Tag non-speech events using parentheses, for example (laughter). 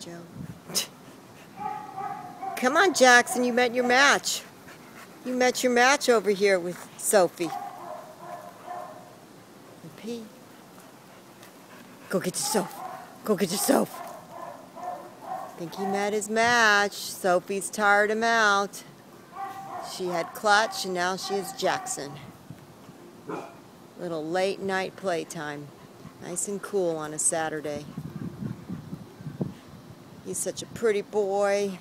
Joe. (laughs) Come on, Jackson, you met your match. You met your match over here with Sophie. And P. Go get yourself. Go get yourself. think he met his match. Sophie's tired him out. She had Clutch, and now she has Jackson. Little late night playtime. Nice and cool on a Saturday. He's such a pretty boy.